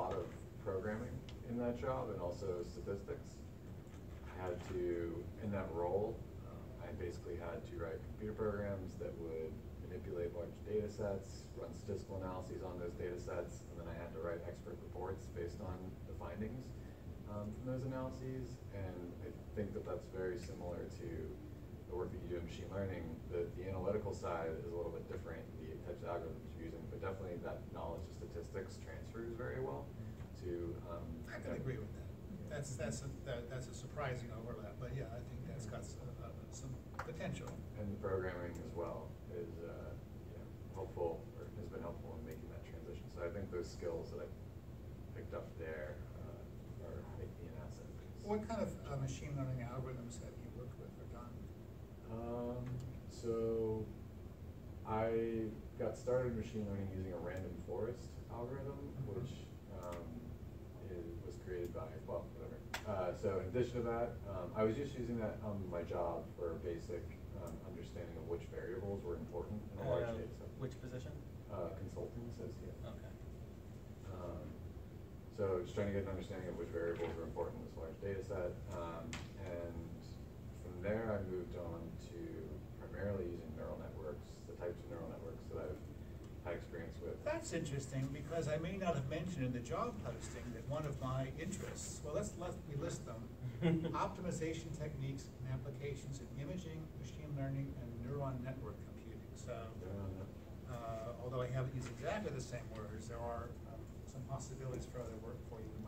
lot of programming in that job and also statistics. I had to, in that role, um, I basically had to write computer programs that would manipulate large data sets, run statistical analyses on those data sets, and then I had to write expert reports based on the findings um, from those analyses. And I think that that's very similar to the work that you do in machine learning. The, the analytical side is a little bit different, the types of algorithms you're using, but definitely that knowledge of statistics transfers very well to. um, I can agree with that. That's, that's, a that- that's a surprising overlap, but yeah, I think that's got some, uh, some potential. And the programming as well is, uh, you know, helpful, or has been helpful in making that transition. So I think those skills that I picked up there uh, are making me an asset. What kind of uh, machine learning algorithms have you worked with or done? Um, so I got started in machine learning using a random forest algorithm, Mhm. which um, well, whatever. Uh, so in addition to that, um, I was just using that on my job for a basic um, understanding of which variables were important in a large Uh, data set. Which position? Uh, consulting associate. Okay. Um, So just trying to get an understanding of which variables are important in this large data set. Um, and from there, I moved on to primarily using neural networks, the types of neural networks that I've had experience with. That's interesting, because I may not have mentioned in the job posting that one of my interests, well, let's, let me list them. Optimization techniques and applications in imaging, machine learning, and neuron network computing. So, uh, although I haven't used exactly the same words, there are um, some possibilities for other work for you